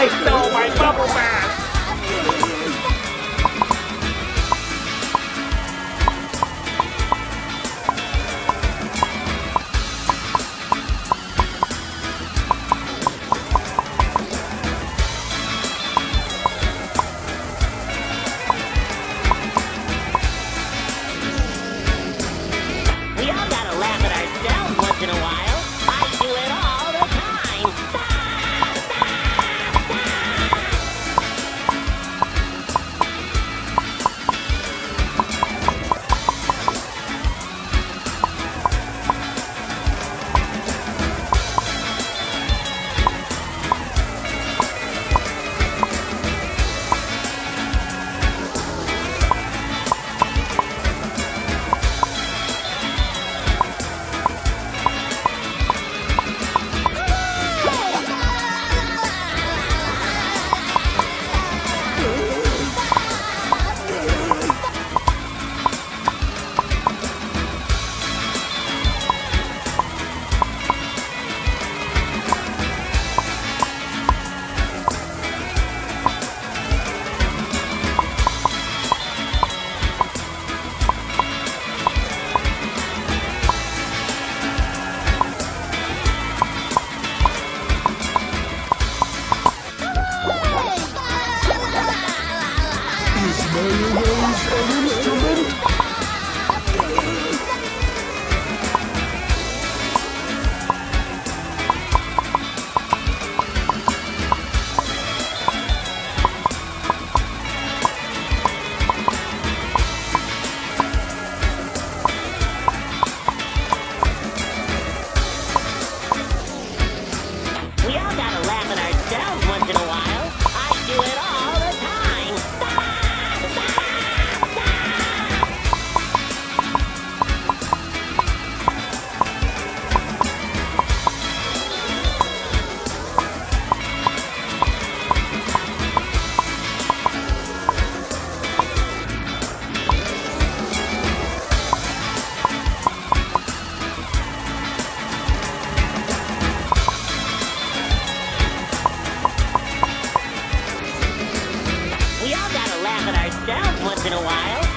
They stole my bubble bath. There you. once in a while.